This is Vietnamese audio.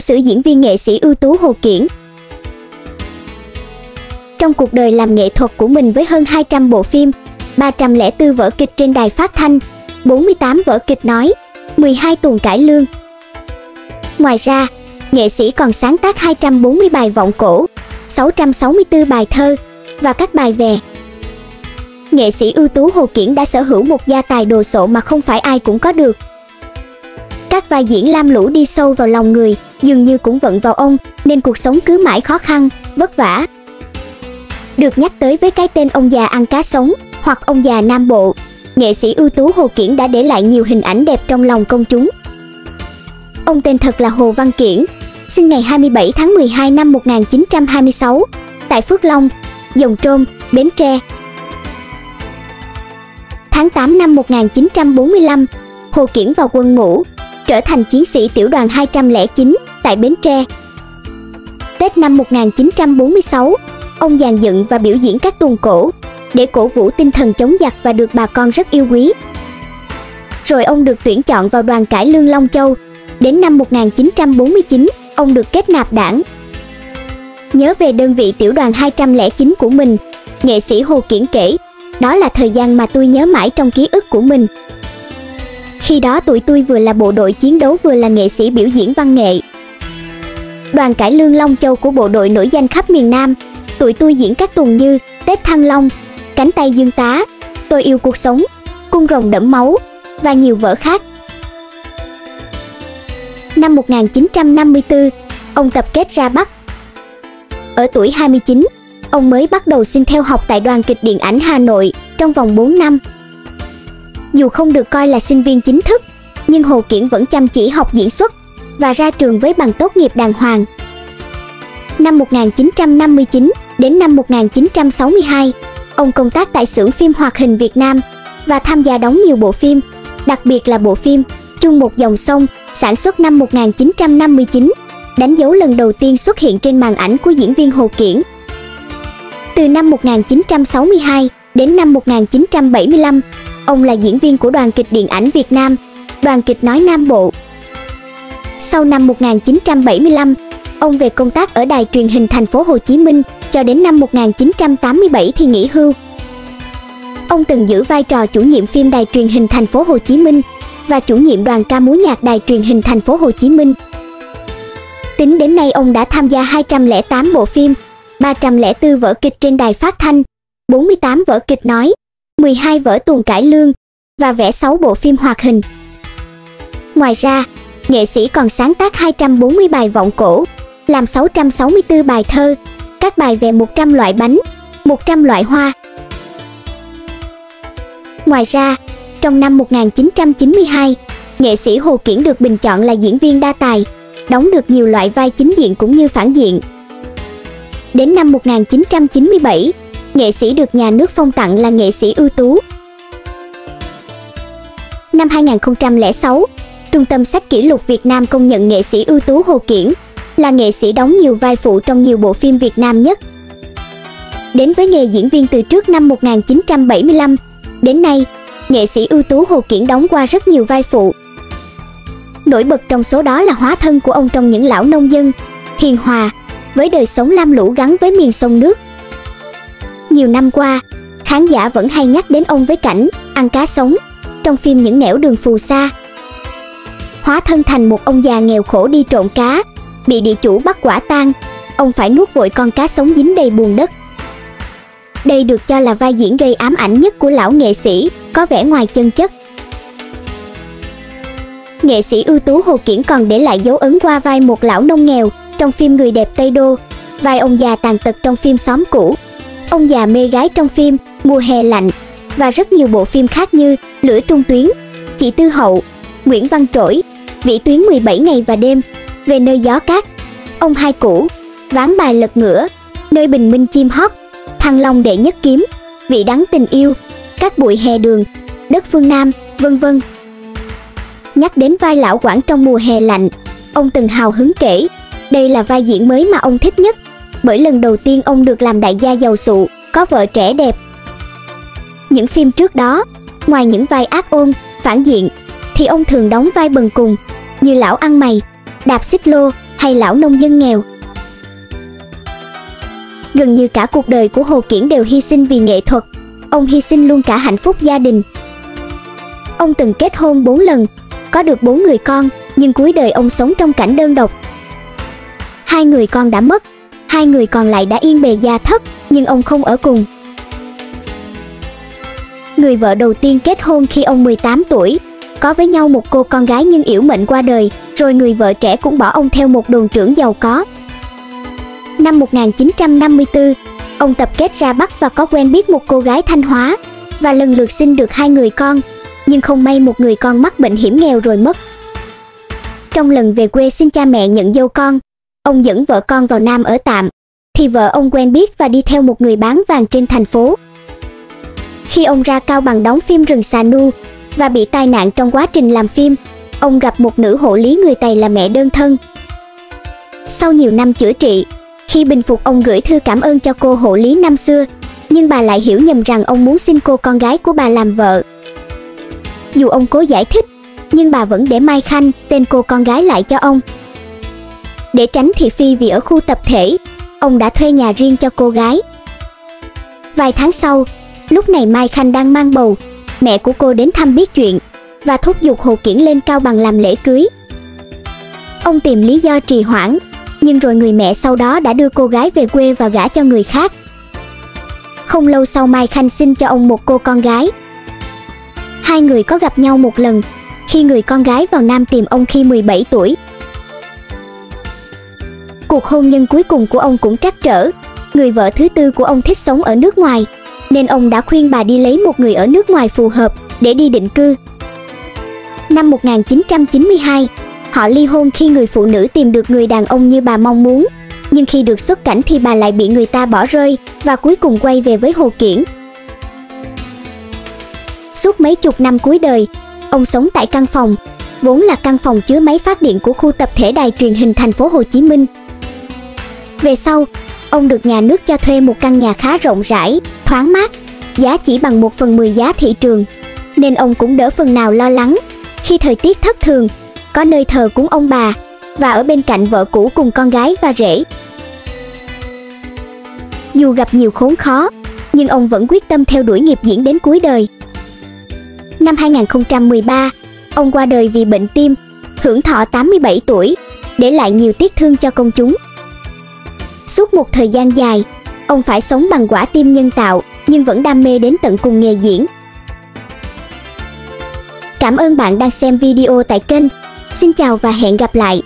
tiểu sử diễn viên nghệ sĩ ưu tú Hồ Kiển. Trong cuộc đời làm nghệ thuật của mình với hơn 200 bộ phim, 304 vở kịch trên đài phát thanh, 48 vở kịch nói, 12 tuần cải lương. Ngoài ra, nghệ sĩ còn sáng tác 240 bài vọng cổ, 664 bài thơ và các bài về. Nghệ sĩ ưu tú Hồ Kiển đã sở hữu một gia tài đồ sộ mà không phải ai cũng có được. Các vai diễn lam lũ đi sâu vào lòng người, dường như cũng vận vào ông, nên cuộc sống cứ mãi khó khăn, vất vả. Được nhắc tới với cái tên ông già ăn cá sống hoặc ông già Nam Bộ, nghệ sĩ ưu tú Hồ Kiển đã để lại nhiều hình ảnh đẹp trong lòng công chúng. Ông tên thật là Hồ Văn Kiển, sinh ngày 27 tháng 12 năm 1926 tại Phước Long, Dòng Trôm, Bến Tre. Tháng 8 năm 1945, Hồ Kiển vào quân ngũ, trở thành chiến sĩ tiểu đoàn 209 tại Bến Tre. Tết năm 1946, ông dàn dựng và biểu diễn các tuồng cổ để cổ vũ tinh thần chống giặc và được bà con rất yêu quý. Rồi ông được tuyển chọn vào đoàn cải lương Long Châu. Đến năm 1949, ông được kết nạp đảng. Nhớ về đơn vị tiểu đoàn 209 của mình, nghệ sĩ Hồ Kiển kể, đó là thời gian mà tôi nhớ mãi trong ký ức của mình. Khi đó tụi tôi vừa là bộ đội chiến đấu vừa là nghệ sĩ biểu diễn văn nghệ. Đoàn cải lương Long Châu của bộ đội nổi danh khắp miền Nam, tụi tôi diễn các tuần như Tết Thăng Long, Cánh tay Dương Tá, Tôi yêu cuộc sống, Cung rồng đẫm máu và nhiều vở khác. Năm 1954, ông tập kết ra Bắc. Ở tuổi 29, ông mới bắt đầu xin theo học tại đoàn kịch điện ảnh Hà Nội trong vòng 4 năm. Dù không được coi là sinh viên chính thức, nhưng Hồ Kiển vẫn chăm chỉ học diễn xuất và ra trường với bằng tốt nghiệp đàng hoàng. Năm 1959 đến năm 1962, ông công tác tại xưởng phim hoạt hình Việt Nam và tham gia đóng nhiều bộ phim, đặc biệt là bộ phim Chung một dòng sông sản xuất năm 1959, đánh dấu lần đầu tiên xuất hiện trên màn ảnh của diễn viên Hồ Kiển. Từ năm 1962 đến năm 1975, ông là diễn viên của đoàn kịch điện ảnh Việt Nam, đoàn kịch nói Nam Bộ. Sau năm 1975, ông về công tác ở đài truyền hình thành phố Hồ Chí Minh cho đến năm 1987 thì nghỉ hưu. Ông từng giữ vai trò chủ nhiệm phim đài truyền hình thành phố Hồ Chí Minh và chủ nhiệm đoàn ca múa nhạc đài truyền hình thành phố Hồ Chí Minh. Tính đến nay ông đã tham gia 208 bộ phim, 304 vở kịch trên đài phát thanh, 48 vở kịch nói, 12 vở tuồng cải lương và vẽ 6 bộ phim hoạt hình. Ngoài ra, nghệ sĩ còn sáng tác 240 bài vọng cổ, làm 664 bài thơ, các bài về 100 loại bánh, 100 loại hoa. Ngoài ra, trong năm 1992, nghệ sĩ Hồ Kiển được bình chọn là diễn viên đa tài, đóng được nhiều loại vai chính diện cũng như phản diện. Đến năm 1997, nghệ sĩ được nhà nước phong tặng là nghệ sĩ ưu tú. Năm 2006, Trung tâm Sách Kỷ lục Việt Nam công nhận nghệ sĩ ưu tú Hồ Kiển là nghệ sĩ đóng nhiều vai phụ trong nhiều bộ phim Việt Nam nhất. Đến với nghề diễn viên từ trước năm 1975, đến nay, nghệ sĩ ưu tú Hồ Kiển đóng qua rất nhiều vai phụ. Nổi bật trong số đó là hóa thân của ông trong những lão nông dân, hiền hòa, với đời sống lam lũ gắn với miền sông nước. Nhiều năm qua, khán giả vẫn hay nhắc đến ông với cảnh ăn cá sống trong phim Những nẻo đường phù sa. Hóa thân thành một ông già nghèo khổ đi trộm cá, bị địa chủ bắt quả tang, ông phải nuốt vội con cá sống dính đầy buồn đất. Đây được cho là vai diễn gây ám ảnh nhất của lão nghệ sĩ, có vẻ ngoài chân chất. Nghệ sĩ ưu tú Hồ Kiển còn để lại dấu ấn qua vai một lão nông nghèo trong phim Người đẹp Tây Đô, vai ông già tàn tật trong phim Xóm cũ, ông già mê gái trong phim Mùa hè lạnh và rất nhiều bộ phim khác như Lửa trung tuyến, Chị Tư Hậu, Nguyễn Văn Trỗi, Vĩ tuyến 17 ngày và đêm, Về nơi gió cát, Ông hai cũ, Ván bài lật ngửa, Nơi bình minh chim hót, Thăng Long đệ nhất kiếm, Vị đắng tình yêu, Các bụi hè đường, Đất phương Nam, vân vân. Nhắc đến vai lão quảng trong mùa hè lạnh, ông từng hào hứng kể, đây là vai diễn mới mà ông thích nhất, bởi lần đầu tiên ông được làm đại gia giàu sụ, có vợ trẻ đẹp. Những phim trước đó, ngoài những vai ác ôn, phản diện, thì ông thường đóng vai bần cùng, như lão ăn mày, đạp xích lô, hay lão nông dân nghèo. Gần như cả cuộc đời của Hồ Kiển đều hy sinh vì nghệ thuật. Ông hy sinh luôn cả hạnh phúc gia đình. Ông từng kết hôn 4 lần, có được 4 người con, nhưng cuối đời ông sống trong cảnh đơn độc. Hai người con đã mất, hai người còn lại đã yên bề gia thất, nhưng ông không ở cùng. Người vợ đầu tiên kết hôn khi ông 18 tuổi, có với nhau một cô con gái nhưng yểu mệnh qua đời, rồi người vợ trẻ cũng bỏ ông theo một đồn trưởng giàu có. Năm 1954, ông tập kết ra Bắc và có quen biết một cô gái Thanh Hóa và lần lượt sinh được hai người con, nhưng không may một người con mắc bệnh hiểm nghèo rồi mất. Trong lần về quê xin cha mẹ nhận dâu con, ông dẫn vợ con vào Nam ở tạm, thì vợ ông quen biết và đi theo một người bán vàng trên thành phố. Khi ông ra Cao Bằng đóng phim Rừng Xà Nu và bị tai nạn trong quá trình làm phim, ông gặp một nữ hộ lý người Tày là mẹ đơn thân. Sau nhiều năm chữa trị, khi bình phục ông gửi thư cảm ơn cho cô hộ lý năm xưa, nhưng bà lại hiểu nhầm rằng ông muốn xin cô con gái của bà làm vợ. Dù ông cố giải thích, nhưng bà vẫn để Mai Khanh, tên cô con gái lại cho ông. Để tránh thị phi vì ở khu tập thể, ông đã thuê nhà riêng cho cô gái. Vài tháng sau, lúc này Mai Khanh đang mang bầu, mẹ của cô đến thăm biết chuyện và thúc giục Hồ Kiển lên cao bằng làm lễ cưới. Ông tìm lý do trì hoãn, nhưng rồi người mẹ sau đó đã đưa cô gái về quê và gả cho người khác. Không lâu sau Mai Khanh sinh cho ông một cô con gái. Hai người có gặp nhau một lần, khi người con gái vào Nam tìm ông khi 17 tuổi. Cuộc hôn nhân cuối cùng của ông cũng trắc trở. Người vợ thứ tư của ông thích sống ở nước ngoài, nên ông đã khuyên bà đi lấy một người ở nước ngoài phù hợp để đi định cư. Năm 1992, họ ly hôn khi người phụ nữ tìm được người đàn ông như bà mong muốn. Nhưng khi được xuất cảnh thì bà lại bị người ta bỏ rơi và cuối cùng quay về với Hồ Kiển. Suốt mấy chục năm cuối đời, ông sống tại căn phòng, vốn là căn phòng chứa máy phát điện của khu tập thể đài truyền hình thành phố Hồ Chí Minh. Về sau, ông được nhà nước cho thuê một căn nhà khá rộng rãi, thoáng mát, giá chỉ bằng 1 phần 10 giá thị trường, nên ông cũng đỡ phần nào lo lắng khi thời tiết thất thường, có nơi thờ cúng ông bà và ở bên cạnh vợ cũ cùng con gái và rể. Dù gặp nhiều khốn khó, nhưng ông vẫn quyết tâm theo đuổi nghiệp diễn đến cuối đời. Năm 2013, ông qua đời vì bệnh tim, hưởng thọ 87 tuổi, để lại nhiều tiếc thương cho công chúng. Suốt một thời gian dài, ông phải sống bằng quả tim nhân tạo nhưng vẫn đam mê đến tận cùng nghề diễn. Cảm ơn bạn đang xem video tại kênh. Xin chào và hẹn gặp lại.